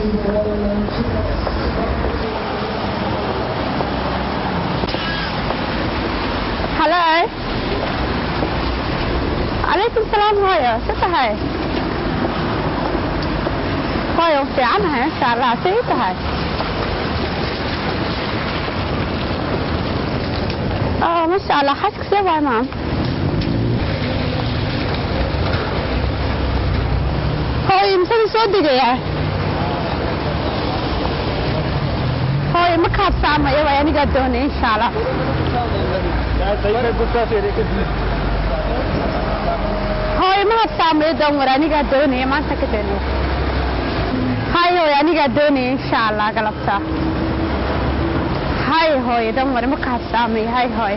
Hello. عليكم السلام هيا شتا هاي هاي وفي عنها شعلها سيتا هاي آه شاء الله حشك سبع نعم هاي مسوي صدق دقيقة waay ma kaabsaamayo way anigaa doonay insha allah hooy ma habsaamayo doonwar anigaa doonaya maanta ka doonay hay hooy anigaa doonaya insha allah galabta hay hooy doonwar ma kahabsaamayo hay hooy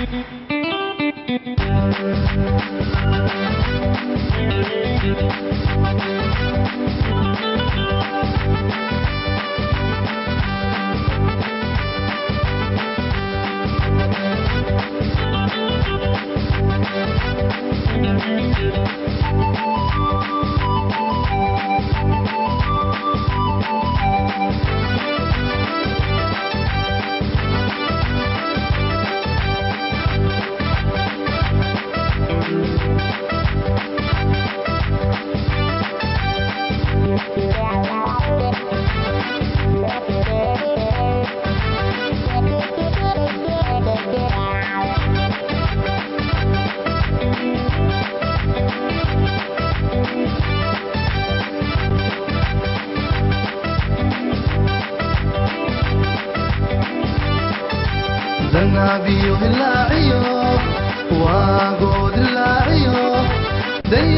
Thank you. Hay. danaabiyo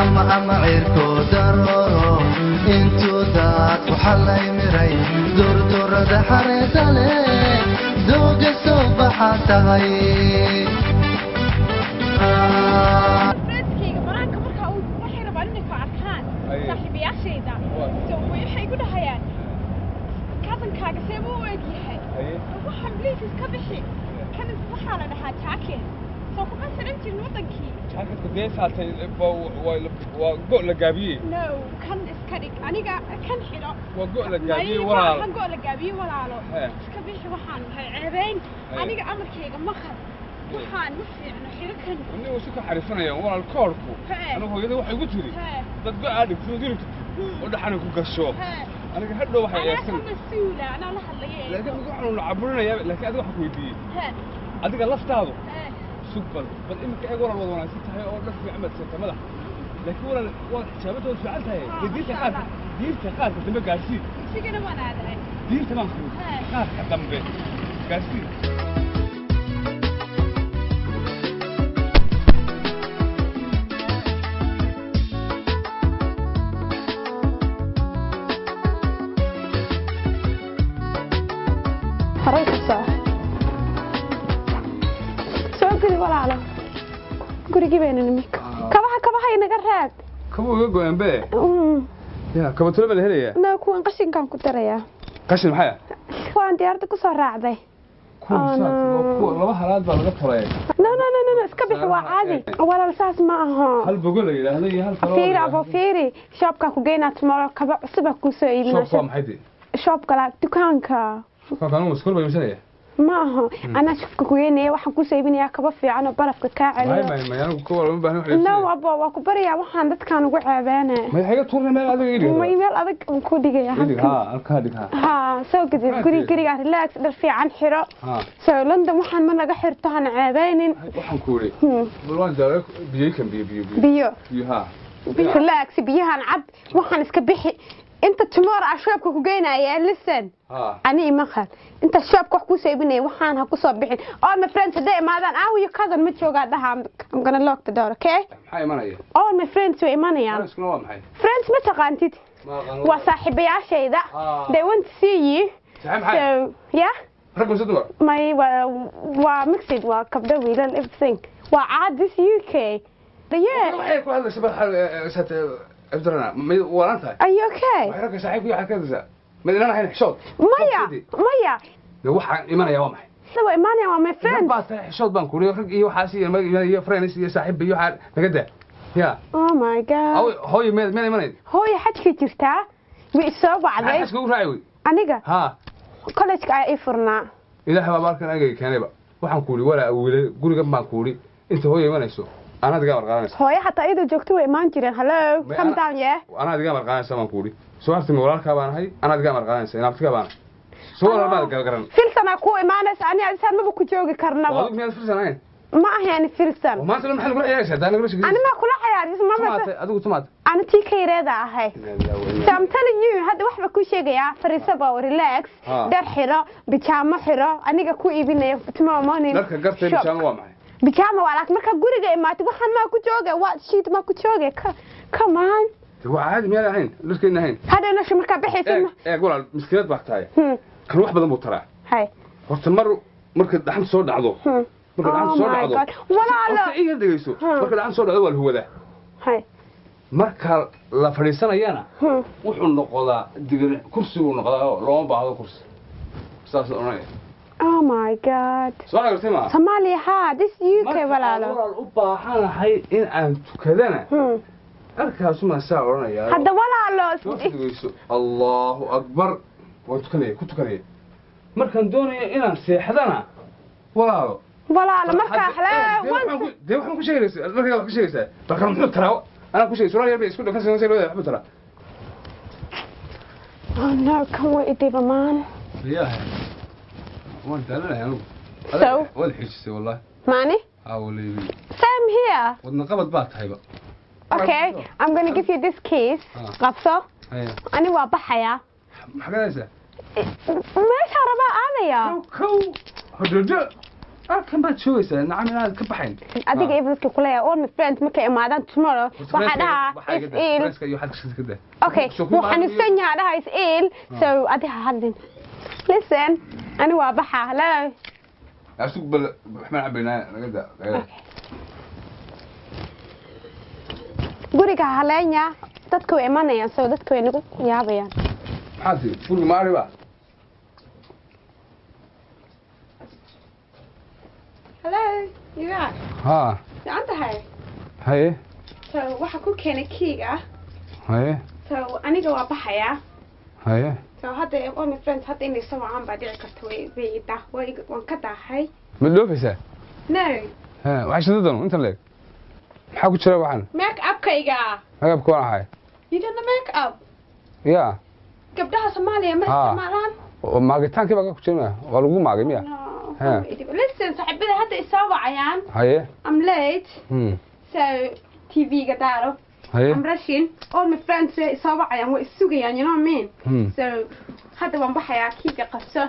ama ama cirko darooro intuu daadku xalay miray. Durdurada xareeda leh dooga soo baxa tahay. Waxaan bliis iska bixi. Kan waxaa la dhahaa jaakin soo kuma xiran jirin wadankii jaakadka dee saatay waa go' la gaabiyey no kan iska dhig aniga kan xidho waa go' la gaabiyey May- walaal kan go' la gaabiyey walaalo He. iska bixi waxaan lahay ceebeyn He. aniga amarkayga ma qad waxaan ma fiicno xidho kan anigu si ka xariisanayaan walaal koorku He. anigu hooyada waxay igu tiri He. dad go-aa dhigtid oo diri kartid oo dhaxana ku gasho He. aniga hadhow waxay anaa ka eegsan mas-uula anaa la hadlaya laakiin anigu waxaan la caburinayaa laakiin adiga waxaan ku weydiiyey He. adiga laftaadu He. sug bal bal iminka eeg walaal wada wanaagsan tahay oo dhar fiican baad seeta madax laakiin walaal waa xijaabada waa fiican tahay Ah, dee diinta masha qaarka Allah. diinta qaarka dambe gaarsiin isigana waan aadahay diinta kaba uga go'aan be? Mm, ya kaba tolo baa la helayaa na kuwan qashinkaan ku darayaa qashin maxay ah waan diyaaradda ku soo raacday laba halaad baa laga tolay iska bixi waa caadi walaal saas ma aha. Hal bogo la yidhaahdo iyo hal fiiri abo fiiri shoobkaa ku geynaa tomorrow kaba cusuba kuusoo iibinaa waa maxay de shoobka la dukaanka shopka anigu maskul baa iibsanaya ma aha anaa shafka kugeynaya waxaan ku saybinayaa kaba fiicanoo barafka kaa celiya waa ku barayaa waxaan dadkaan ugu ceebaanameel adag ku dhigaya soo gadi gurig gurigaa relax dhar fiican xiro. Soo london waxaan ma naga xirto hana ceebaynin hmm. biyo relax biyahan cab waxaan iska bixi tomorrow aan shoobka ku geynaya listen. Ani imakhan inta shoobka wax ku soo iibinaya waxaan ha ku soo bixin. All my friends hadday imaadaan aw your cousin ma joogaa dhaha I'm- gonna lock the door okay? Maxaa imanaya all my friends way imanayaan. Maxay? Friends ma taqaantid ma aqaan waa saaxiibayaashayda. Ah. they want to see you. Maxay? So yeah? Rag mise dumar my waa mixed waa kabdho wiilal everything waa caad this UK yeah maya maya waxaa imanaya waa maxay sawa imaanaya waa my friend xishood baan kuuri rag iyo waxaas iyo mag iyo friends iyo saaxiib iyo waxaa naga daa ya oh my god. hooyo meed meel imanayd hooyo xajka jirtaa way soo wacday xaska ugu raaci wey aniga ha college-ka ayaa ii furnaa ilaahay baa baalkan agay keenayba waxaan kuuri walaa wiilay gurigan baan kuuri inta hooyo imanayso anaad iga marqaadanaysa hooyo hataa iyadoo joogto way imaan jireen. Hello? May come ana- down yeah? Anaad iga marqaadanaysa baan kuuri soo hartimi walaalkaa baan ahay? Anaad iga marqaadanaysa inaabtigaa baan ahay soo walaal maad galgaran filsanaa ku imaanaysa ani adisaan maba ku joogi oo karnaba adigu miyaad firsan ahayn? Ma ahayani filsan maanta maxaad nagula ciyaaraysaa? Daa nagula ani shaqeysa maa kula cayaadis mama adigu tumaatay ani tii ka yareeda ahay. I'm telling you, hadda waxba ku sheegayaa fariisaba relax, Ha. dhar xiro, bijaamo xiro, aniga ku iibinayo tomorrow morning. dharka gartay bijaamo waa maxay Bijaamo waa laakiin marka guriga imaatay waxaan maa ku jooga, waa sheet maa ku jooga. Ka- Come on. de waa caadi miyaan ahayn dharkeenna ahayn Hadda nosha markaa bixaysa eeg ma. eeg walaal miskiinad baa tahay Hmm. kan wax badan buu taraa Hay. horta mar marka dhaxanta soo dhacdo Hmm. marka dhaxanta Oh soo dhacdo. Walaalo. iga dhegeyso Hmm. marka dhaxanta soo dhacdo waa la huwadaa Hay. marka la fadhiisanayana wuxuu noqdaa digir kursi buu noqdaa oo looma baahdo kursi saas oranaya Oh my God. soo nagartay ma Somalia ha, this UK marka aan walaalo. walaal u baahanahay in aan tukadana Hmm. halkaasuma saa oranaya Hadda walaalo. allahu akbar waan tukanaya ku tukanaya markaan doonaya inaan seexdana walaalo Walaalo markaa eh, dee waxaan ku- dee waxaan ku sheegaysaa markaa wax ka sheegaysaa balkan muxuu taraa anaa ku sheegay suraa yar bay isku dhakan sanaysa labada waxbuu taraa Oh no, kan way idiba man. riyaha waan daalanahay anigu So? waad xijisay wallahi Mani? haa waleebi Same here. wadna qabad baa tahayba Okay, I'm gonna give you this keys. Ah. Qabso. haya Ani waa baxayaa. maxaa gadaysaa Meesha rabaa aadaya. kow hodhodo halkan baad joogaysaa nacam inaad ka baxayn Adiga Evelynska kuleeya all my friends markay imaadaan tomorrow waxaa dhahaa is ill. iyo xadkiisa ka daa Okay, So, ku waxaan imaan- isan yahaa dhahaa is ill. So adi ha hadlin. Listen, ani waa baxaa. Hello. asug bal waxbaan cabaynaa naga daa naga daa. Guriga haleenya dadka way imanayaan so dadka way nagu yaabayaan. maxaa tiri guriga maari ba Hello, you right? haa Fiican tahay. haye So waxa ku keenay kiiga. haye So aniga waa baxayaa. haye hadda all my friends hadda inay soo wacaan baa dhici karta way way daa way waan ka daahay. ma dhoofaysaa No, ha waxay shidadanu inta leeg maxaa ku jira waxaan make upkayga. magabka waan ahay You don't know make up. ya Gabdhaha Soomaaliya ma Ah. isticmaalaan. oo maagitaankii baa ka ku jira waa lagu maagay miya No. Ha. Listen, saaxiibada hadda isoo wacayaan. haye I'm late. hmm So TV-ga daaro. Haye I'm rushing. All my friends way isoo wacayaan way isugayaan, you know what I mean? hmm So hadda waan baxayaa kiiga qabso.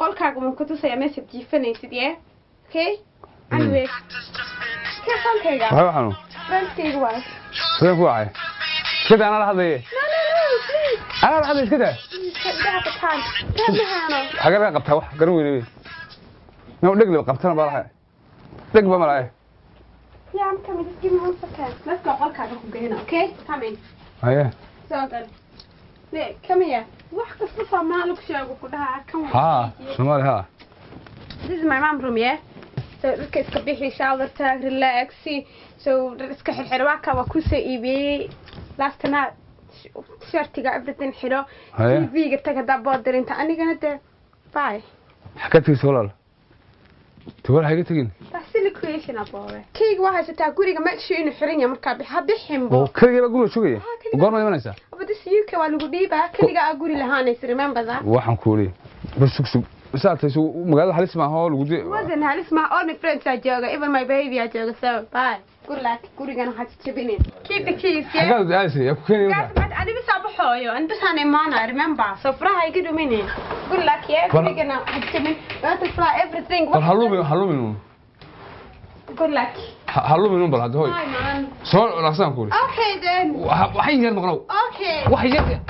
Qolkaaga waan ku tusayaa meesha jiifanaysid, yeah? Okay? Anyway. Kee qolkayga? waxay waxaanu Friendskayga waay. wacay iska daa anaa la hadlaye No, no, no, please. anaa la hadlay iska daa Please, don't have the time. Don't mahano. xagee laga qabtaa wax garan weyne wey inuu dheg leba qabtana baa lahay dheg ba malahay Yeah, I'm coming. Just give me one second. Let's go qolkaaga ku geyna, okay? Come in. haye So good. Nick, come here. Wax kasta Soomaali ku sheego ku dhahaa kan easy. soomaali haa This is my mom room, yeah? So dadka iska bixi shower tag relax see. So iska xirxir waa ka waa ku soo iibiyey last night shirtiga everything xiro TV-ga tag hadaa boodirinta anigana dee bye xagee tegeysa walaal tawal hayga tegin Keyga waa haysataa guriga sure inuu xiran yahay markaa bixi ha bixin oo bo keligeeba guriga joogaya goorma imanaysaa? But this UK waa lagu dhiibaa keliga aa guri lahaanaysa remember that? Waxaan ku ori bal sug sug saatay magaalada halis maaha oo lagu di wasn't halis ma all my friends are jooga even my baby are jooga so bye. Good luck. Gurigana ha jabinin keep the keys yeah? Xaggaad aadaysa yaa ku markaa Guys, adiga soo baxooyo. Intasaan imaana remember. So furaha iga dhuminayn good luck yeah? Hajabin you want to fly everything. Bal hallumin كلك هلو من بلاد هوي سو راسان كوري أوكي دين وحين يد مقرو أوكي وحين يد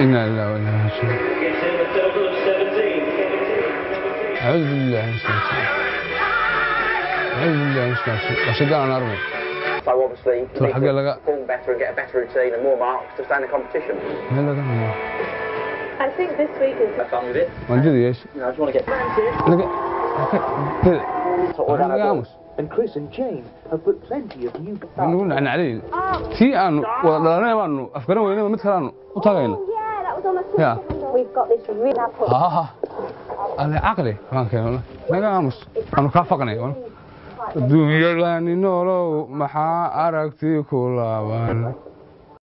إن الله وإنا راجعون أعوذ بالله من الشيطان أعوذ بالله من الشيطان أشهد أن أرمي So obviously, perform better and get a better routine and more marks to stay in the competition. I think this week is... That's on with it. Well, do this. No, I just want to get... Look at... Look at... And Chris and Jane have put plenty of new... No, no, no. Oh, See, I'm... Well, no, no, no. I've got to win. I'm going to tell you. What's that going? Oh, yeah, that was on the... Yeah. We've got this really apple. Ah. Ale akli, ah, manke ona. Ah, Naga amus. Anu ka faqanay ona. Dunyadani nolow maxaa aragti ku laaban.